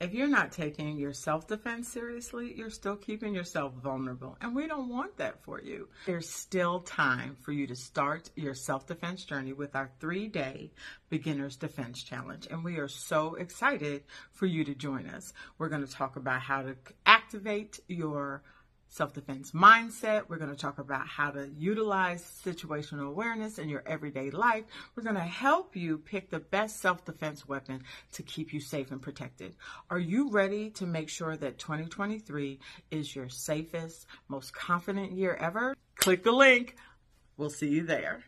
If you're not taking your self defense seriously, you're still keeping yourself vulnerable. And we don't want that for you. There's still time for you to start your self defense journey with our three day beginner's defense challenge. And we are so excited for you to join us. We're going to talk about how to activate your self defense mindset. We're going to talk about how to utilize situational awareness in your everyday life. We're going to help you pick the best self defense weapon to keep you safe and protected. Are you ready to make sure that 2023 is your safest, most confident year ever? Click the link. We'll see you there.